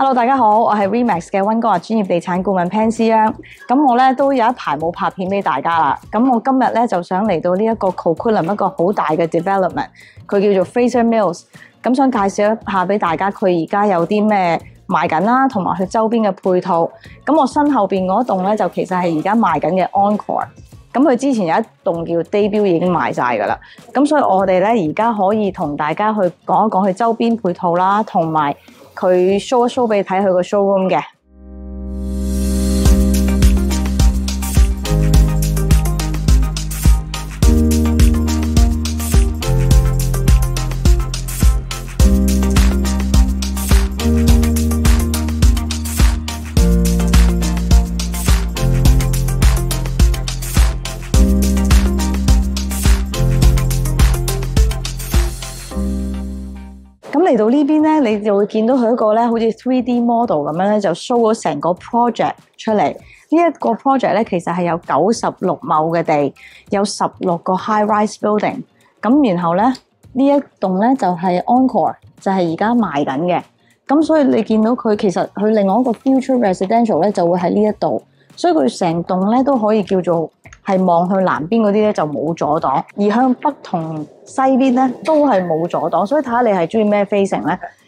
Hello，大家好，我係 Remax 嘅温哥華專業地產顧問 Pan 師央。咁我咧都有一排冇拍片俾大家啦。咁我今日咧就想嚟到呢一個 Coquitlam 一個好大嘅 development，佢叫做 Fraser Mills。咁想介紹一下俾大家，佢而家有啲咩賣緊啦，同埋佢周邊嘅配套。咁我身後邊嗰棟咧就其實係而家賣緊嘅 Encore。咁佢之前有一棟叫 Debut 已經賣晒㗎啦。咁所以我哋咧而家可以同大家去講一講佢周邊配套啦，同埋。佢 show 一 show 俾你睇佢個 showroom 嘅。你就會見到佢一個咧，好似 3D model 咁樣咧，就 show 咗成個 project 出嚟。呢一個 project 咧，其實係有九十六畝嘅地，有十六個 high-rise building。咁然後咧，呢一棟咧就係 Encore，就係而家賣緊嘅。咁所以你見到佢其實佢另外一個 future residential 咧就會喺呢一度，所以佢成棟咧都可以叫做。係望向南邊嗰啲咧就冇阻擋，而向北同西邊咧都係冇阻擋，所以睇下你係中意咩 facing 咧。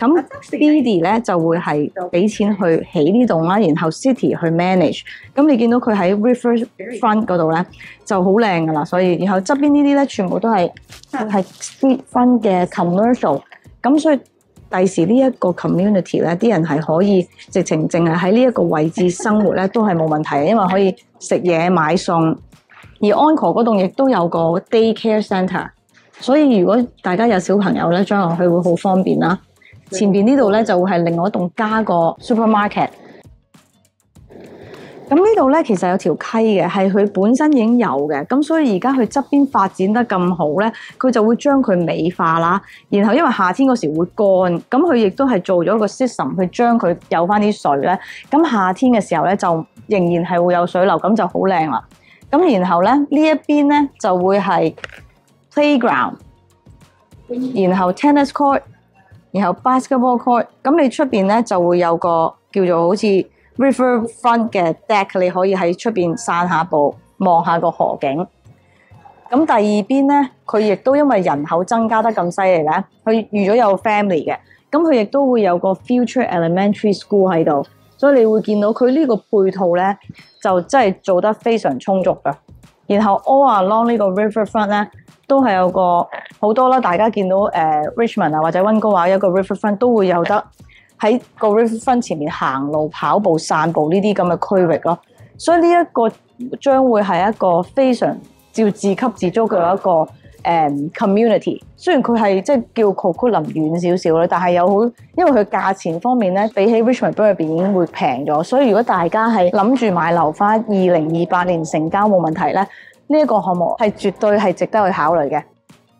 咁 Speedy 咧就會係俾錢去起呢棟啦，然後 City 去 manage。咁你見到佢喺 River Front 嗰度咧就好靚噶啦，所以然後側邊呢啲咧全部都係係 Street Front 嘅 commercial。咁所以第時呢一個 community 咧，啲人係可以直情淨係喺呢一個位置生活咧，都係冇問題嘅，因為可以食嘢買餸。而 Encore 嗰棟亦都有個 daycare centre，所以如果大家有小朋友咧，將來去會好方便啦。前邊呢度咧就會係另外一棟加個 supermarket。咁呢度咧其實有條溪嘅，係佢本身已經有嘅。咁所以而家佢側邊發展得咁好咧，佢就會將佢美化啦。然後因為夏天嗰時會乾，咁佢亦都係做咗個 system 去將佢有翻啲水咧。咁夏天嘅時候咧就仍然係會有水流，咁就好靚啦。咁然後咧呢一邊咧就會係 playground，然後 tennis court。然後 basketball court，咁你出邊咧就會有個叫做好似 river front 嘅 deck，你可以喺出邊散下步，望下個河景。咁第二邊咧，佢亦都因為人口增加得咁犀利咧，佢預咗有 family 嘅，咁佢亦都會有個 future elementary school 喺度，所以你會見到佢呢個配套咧，就真係做得非常充足噶。然後 all along 呢個 river front 咧。都係有個好多啦，大家見到誒、Richmond 啊或者溫哥華一個 riverfront 都會有得喺個 riverfront 前面行路、跑步、散步呢啲咁嘅區域咯。所以呢一個將會係一個非常照自給自足嘅一個誒、community。雖然佢係即係叫 Coquitlam 遠少少咧，但係有好因為佢價錢方面咧，比起 Richmond 入邊已經會平咗。所以如果大家係諗住買樓花，二零二八年成交冇問題咧。呢一個項目係絕對係值得去考慮嘅。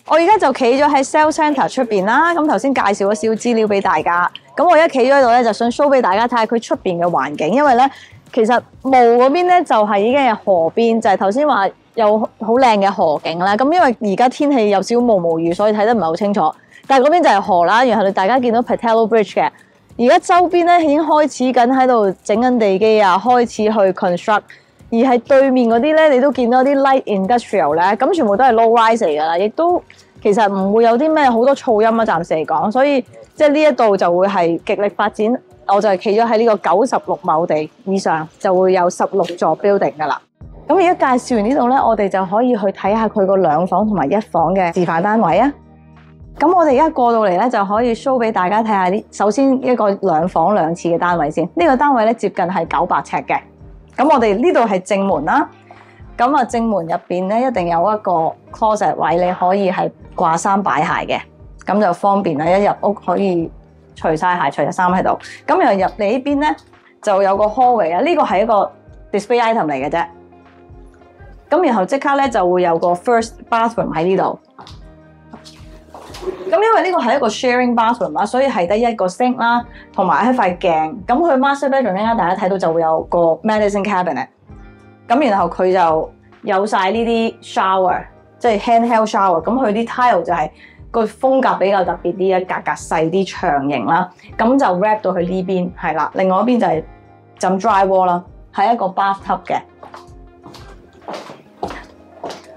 我而家就企咗喺 Sales Centre 出邊啦。咁頭先介紹咗少少資料俾大家。咁我而家企咗喺度咧，就想 show 俾大家睇下佢出邊嘅環境。因為咧，其實霧嗰邊咧就係已經係河邊，就係頭先話有好靚嘅河景啦。咁因為而家天氣有少少毛毛雨，所以睇得唔係好清楚。但係嗰邊就係河啦。然後大家見到 Patello Bridge 嘅。而家周邊咧已經開始緊喺度整緊地基啊，開始去 construct。而係對面嗰啲咧，你都見到啲 light industrial 咧，咁全部都係 low rise 嚟噶啦，亦都其實唔會有啲咩好多噪音啊，暫時嚟講，所以即係呢一度就會係極力發展。我就係企咗喺呢個九十六畝地以上，就會有十六座 building 噶啦。咁而家介紹完呢度咧，我哋就可以去睇下佢個兩房同埋一房嘅示範單位啊。咁我哋而家過到嚟咧，就可以 show 俾大家睇下啲。首先一個兩房兩廁嘅單位先，呢個單位咧接近係九百尺嘅。咁我哋呢度係正門啦，咁啊正門入边咧一定有一個 closet 位，你可以係掛衫擺鞋嘅，咁就方便啦。一入屋可以除晒鞋、除晒衫喺度。咁然後入嚟呢邊咧就有個 hallway 啊，呢個係一個 display item 嚟嘅啫。咁然後即刻咧就會有個 first bathroom 喺呢度。咁因為呢個係一個 sharing bathroom 啦，所以係得一個 sink 啦，同埋一塊鏡。咁佢 master bedroom 咧大家睇到就會有個 medicine cabinet。咁然後佢就有晒呢啲 shower，即係 handheld shower。咁佢啲 tile 就係個風格比較特別啲，一格格細啲長形啦。咁就 wrap 到去呢邊係啦。另外一邊就係浸 dry wall 啦，係一個 bathtub 嘅。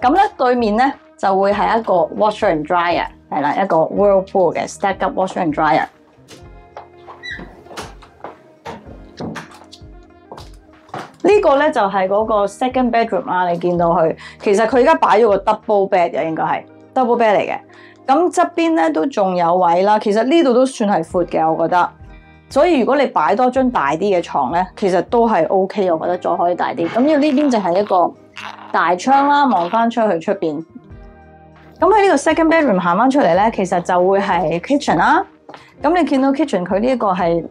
咁咧對面咧就會係一個 washer and dryer。係啦，一個 whirlpool 嘅 stack up washer and dryer。呢個咧就係嗰個 second bedroom 啦，你見到佢，其實佢而家擺咗個 double bed 嘅，應該係 double bed 嚟嘅。咁側邊咧都仲有位啦，其實呢度都算係闊嘅，我覺得。所以如果你擺多張大啲嘅床咧，其實都係 OK，我覺得再可以大啲。咁要呢邊就係一個大窗啦，望翻出去出邊。咁喺呢個 second bedroom 行翻出嚟咧，其實就會係 kitchen 啦。咁你見到 kitchen 佢呢一個係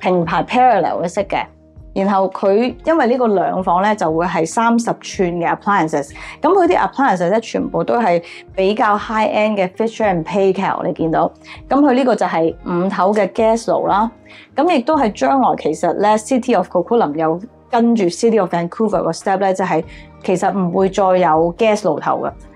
平排 parallel 嘅式嘅，然後佢因為呢個兩房咧就會係三十寸嘅 appliances。咁佢啲 appliances 咧全部都係比較 high end 嘅 Fisher and Paykel，你見到。咁佢呢個就係五頭嘅 gas 爐啦。咁亦都係將來其實咧 City of Coquitlam 有跟住 City of Vancouver 個 step 咧，就係其實唔會再有 gas 爐頭嘅。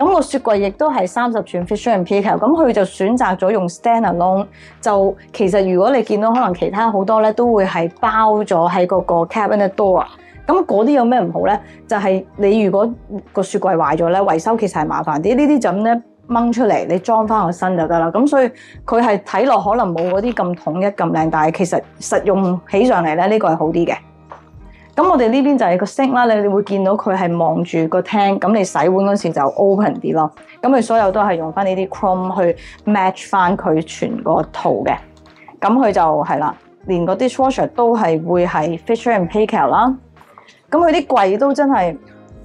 咁個雪櫃亦都係三十寸 Fisher and Paykel，咁佢就選擇咗用 standalone。就其實如果你見到可能其他好多咧，都會係包咗喺嗰個 cabinet door。咁嗰啲有咩唔好咧？就係、是、你如果個雪櫃壞咗咧，維修其實係麻煩啲。呢啲就咁咧掹出嚟，你裝翻個身就得啦。咁所以佢係睇落可能冇嗰啲咁統一咁靚，但係其實實用起上嚟咧，呢、這個係好啲嘅。咁我哋呢邊就係個聲啦，你哋會見到佢係望住個廳，咁你洗碗嗰時就 open 啲咯。咁佢所有都係用翻呢啲 chrome 去 match 翻佢全個圖嘅。咁佢就係啦，連個 dishwasher 都係會係 Fisher and Paykel 啦。咁佢啲櫃都真係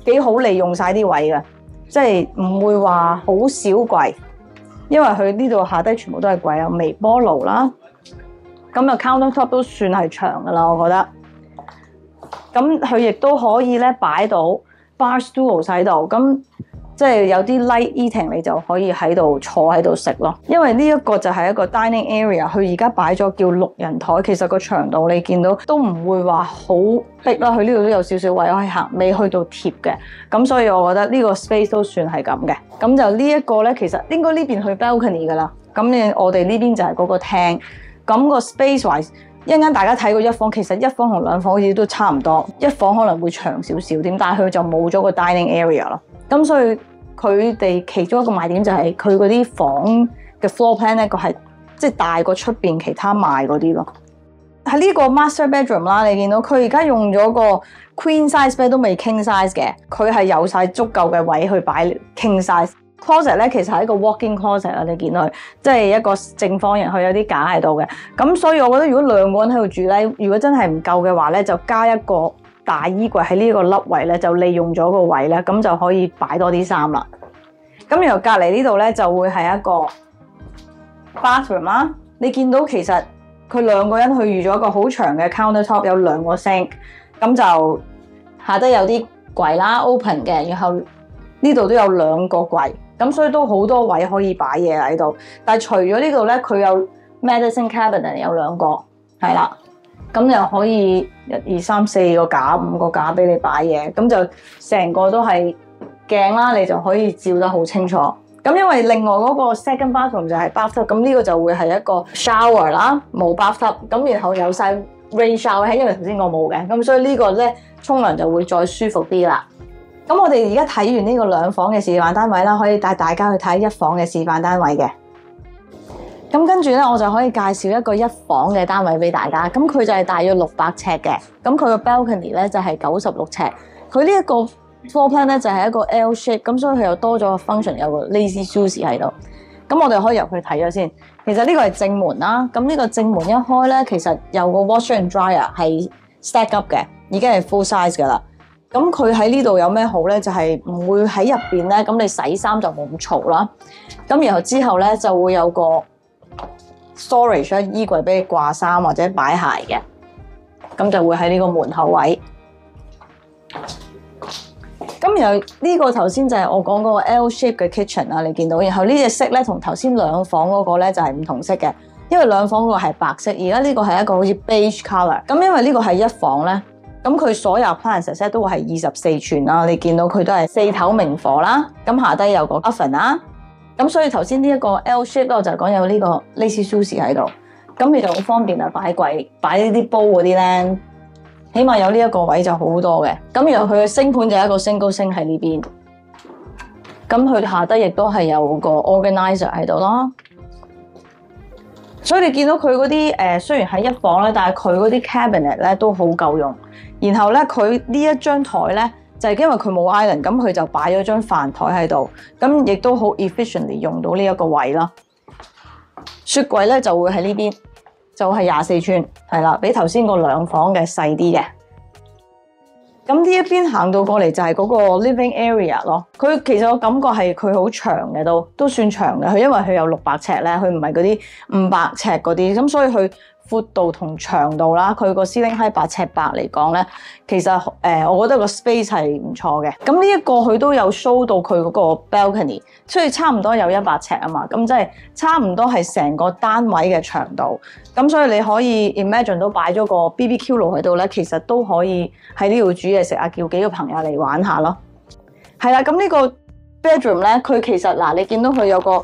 幾好利用晒啲位嘅，即係唔會話好少櫃，因為佢呢度下低全部都係櫃，有微波爐啦。咁啊 counter top 都算係長噶啦，我覺得。咁佢亦都可以咧擺到 bar stool 喺度，咁即係有啲 light eating 你就可以喺度坐喺度食咯。因為呢一個就係一個 dining area，佢而家擺咗叫六人台，其實個長度你見到都唔會話好逼啦。佢呢度都有少少位可以行，未去到貼嘅。咁所以我覺得呢個 space 都算係咁嘅。咁就呢一個咧，其實應該呢邊去 balcony 噶啦。咁你我哋呢邊就係嗰個廳。咁個 space wise。一間大家睇過一房，其實一房同兩房好似都差唔多，一房可能會長少少點，但係佢就冇咗個 dining area 咯。咁所以佢哋其中一個賣點就係佢嗰啲房嘅 floor plan 咧，個係即係大過出邊其他賣嗰啲咯。喺呢個 master bedroom 啦，你見到佢而家用咗個 queen size bed 都未 king size 嘅，佢係有晒足夠嘅位去擺 king size。Closet 咧，其實係一個 walking closet 啦，你見到佢即係一個正方形，佢有啲架喺度嘅。咁所以我覺得如果兩個人喺度住咧，如果真係唔夠嘅話咧，就加一個大衣櫃喺呢個凹位咧，就利用咗個位咧，咁就可以擺多啲衫啦。咁然後隔離呢度咧就會係一個 bathroom 啦。你見到其實佢兩個人去預咗一個好長嘅 counter top，有兩個 sink，咁就下低有啲櫃啦，open 嘅，然後呢度都有兩個櫃。咁所以都好多位可以擺嘢喺度，但係除咗呢度咧，佢有 medicine cabinet 有兩個，係啦，咁又可以一二三四個架，五個架俾你擺嘢，咁就成個都係鏡啦，你就可以照得好清楚。咁因為另外嗰個 second bathroom 就係 bathtub，咁呢個就會係一個 shower 啦，冇 bathtub，咁然後有晒 rain shower，因為頭先我冇嘅，咁所以呢個咧沖涼就會再舒服啲啦。咁我哋而家睇完呢個兩房嘅示範單位啦，可以帶大家去睇一房嘅示範單位嘅。咁跟住咧，我就可以介紹一個一房嘅單位俾大家。咁佢就係大約六百尺嘅。咁佢個 balcony 咧就係九十六尺。佢呢一個 floor plan 咧就係一個 L shape，咁所以佢又多咗個 function，有個 lazy Susie 喺度。咁我哋可以入去睇咗先。其實呢個係正門啦。咁呢個正門一開咧，其實有個 washer and dryer 係 stack up 嘅，已經係 full size 噶啦。咁佢喺呢度有咩好咧？就係、唔會喺入邊咧，咁你洗衫就冇咁嘈啦。咁然後之後咧就會有個 storage 衣櫃俾你掛衫或者擺鞋嘅，咁就會喺呢個門口位。咁然後呢個頭先就係我講嗰個 L shape 嘅 kitchen 啊，你見到。然後呢隻色咧同頭先兩房嗰個咧就係唔同色嘅，因為兩房嗰個係白色，而家呢個係一個好似 beige color。咁因為呢個係一房咧，咁佢所有 appliances 都會係二十四寸啦。你見到佢都係四頭明火啦，咁下低有個 oven 啦。咁所以頭先呢一個 L shape 咧，就講有呢個 lazy Susan 喺度，咁你就好方便啊，擺櫃擺呢啲煲嗰啲咧。起碼有呢一個位就好多嘅，咁然後佢嘅星盤就一個 single sink 喺呢邊，咁佢下低亦都係有個 organizer 喺度啦。所以你見到佢嗰啲誒，雖然喺一房咧，但係佢嗰啲 cabinet 咧都好夠用。然後咧，佢呢一張台咧就係因為佢冇 island，咁佢就擺咗張飯台喺度，咁亦都好 efficiently 用到呢一個位啦。雪櫃咧就會喺呢邊。就係廿四寸，係啦，比頭先個兩房嘅細啲嘅。咁呢一邊行到過嚟就係嗰個 living area 咯。佢其實我感覺係佢好長嘅都都算長嘅。佢因為佢有六百尺咧，佢唔係嗰啲五百尺嗰啲，咁所以佢。闊度同長度啦，佢個 ceiling height 八尺八嚟講咧，其實誒、我覺得個 space 係唔錯嘅。咁呢一個佢都有 show 到佢嗰個 balcony，所以差唔多有一百尺啊嘛。咁即係差唔多係成個單位嘅長度。咁所以你可以 imagine 到擺咗個 BBQ 爐喺度咧，其實都可以喺呢度煮嘢食啊，叫幾個朋友嚟玩下咯。係啦，咁呢個 bedroom 咧，佢其實嗱，你見到佢有個。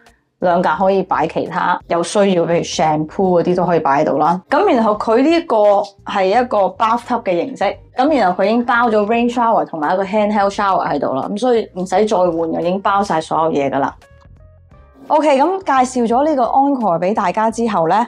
兩格可以擺其他有需要，譬如 shampoo 嗰啲都可以擺喺度啦。咁然後佢呢個係一個 bathtub 嘅形式，咁然後佢已經包咗 rain shower 同埋一個 handheld shower 喺度啦，咁所以唔使再換又，已經包晒所有嘢噶啦。OK，咁介紹咗呢個 Encore 俾大家之後呢。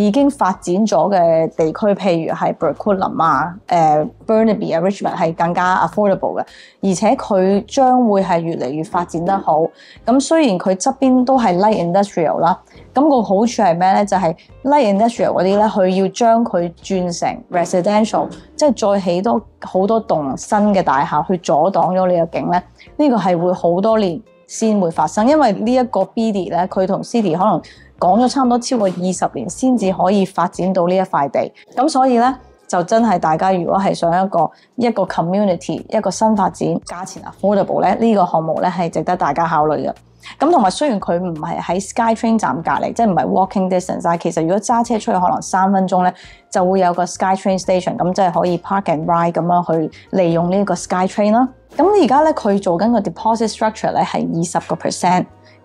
已經發展咗嘅地區，譬如係 Burquerque 啊、誒 Burnaby 啊、Richmond 係更加 affordable 嘅，而且佢將會係越嚟越發展得好。咁雖然佢側邊都係 light industrial 啦。咁個好處係咩咧？就係 light industrial 嗰啲咧，佢要將佢轉成 residential，即係再起多好多棟新嘅大廈去阻擋咗呢個景咧。呢個係會好多年先會發生，因為呢一個 BD 咧，佢同 City 可能講咗差唔多超過二十年先至可以發展到呢一塊地。咁所以咧。就真係大家如果係想一個一個 community 一個新發展，價錢 affordable 咧，呢個項目咧係值得大家考慮嘅。咁同埋雖然佢唔係喺 SkyTrain 站隔離，即係唔係 walking distance，但其實如果揸車出去可能三分鐘咧，就會有個 SkyTrain station，咁即係可以 park and ride 咁樣去利用呢個 SkyTrain 啦。咁而家咧佢做緊個 deposit structure 咧係二十個 percent。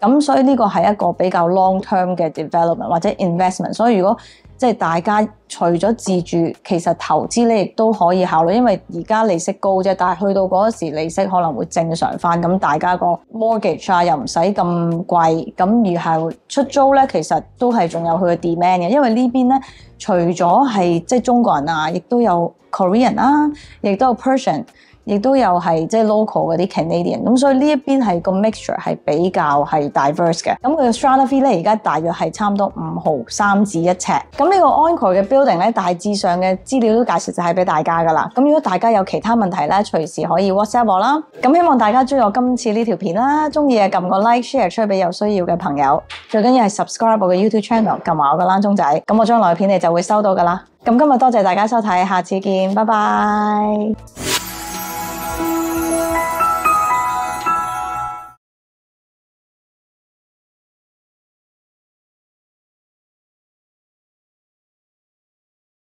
咁所以呢個係一個比較 long term 嘅 development 或者 investment。所以如果即係大家除咗自住，其實投資咧亦都可以考慮，因為而家利息高啫，但係去到嗰時利息可能會正常翻，咁大家個 mortgage 啊又唔使咁貴，咁而係出租咧，其實都係仲有佢嘅 demand 嘅，因為呢邊咧除咗係即係中國人啊，亦都有 Korean 啦，亦都有 Persian。亦都有係即係 local 嗰啲 Canadian，咁所以呢一邊係個 mixture 係比較係 diverse 嘅。咁佢嘅 strata fee 咧而家大約係差唔多五毫三至一尺。咁呢個 Encore 嘅 building 咧大致上嘅資料都介紹就係俾大家噶啦。咁如果大家有其他問題咧，隨時可以 WhatsApp 我啦。咁希望大家中意我今次呢條片啦，中意嘅撳個 like share 出去俾有需要嘅朋友。最緊要係 subscribe 我嘅 YouTube channel，撳埋我個鈴鐘仔，咁我將來片你就會收到噶啦。咁今日多謝大家收睇，下次見，拜拜。